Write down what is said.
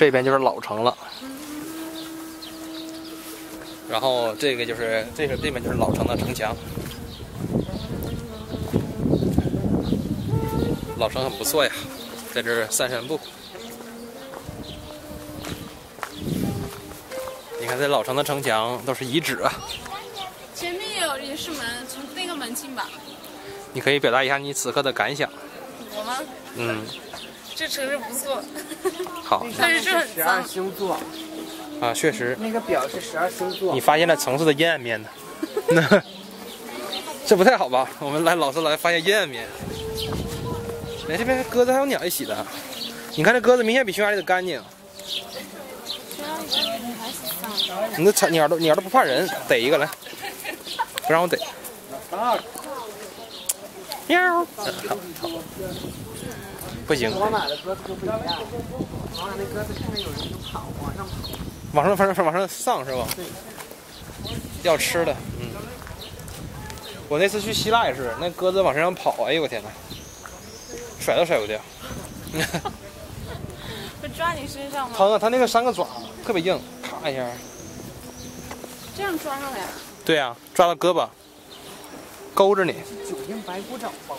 这边就是老城了。然后这个就是这个这边就是老城的城墙。老城很不错呀，在这儿散散步。你看，这老城的城墙都是遗址啊。前面有也是门，从那个门进吧。你可以表达一下你此刻的感想。我吗？嗯，这城市不错。好。但是这很十二星座。啊，确实。那个表是十二星座。你发现了城市的阴暗面呢？那这不太好吧？我们来老是来发现阴暗面。哎，这边鸽子还有鸟一起的。你看这鸽子明显比匈牙利的干净。你那鸟都鸟都不怕人，逮一个来，不让我逮。喵。不行。我买的鸽子不一样。我买那鸽子看见有人就跑，往上跑。往上，反正往上上是吧？对。要吃的，嗯。我那次去希腊也是，那鸽子往身上跑，哎呦我天哪，甩都甩不掉。会抓你身上吗？疼啊！它那个三个爪特别硬，咔一下。这样抓上来？对呀，抓到胳膊，勾着你。九阴白骨爪吗？